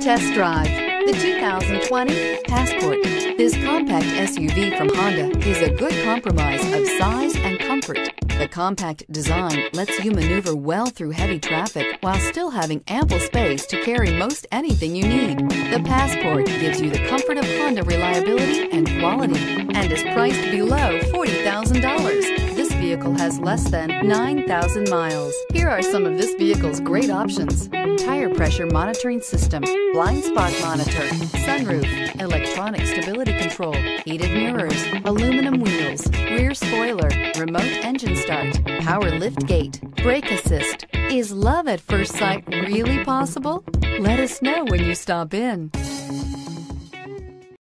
Test drive the 2020 Passport. This compact SUV from Honda is a good compromise of size and comfort. The compact design lets you maneuver well through heavy traffic while still having ample space to carry most anything you need. The Passport gives you the comfort of Honda reliability and quality and is priced below $40,000. Vehicle has less than 9,000 miles. Here are some of this vehicle's great options. Tire pressure monitoring system, blind spot monitor, sunroof, electronic stability control, heated mirrors, aluminum wheels, rear spoiler, remote engine start, power lift gate, brake assist. Is love at first sight really possible? Let us know when you stop in.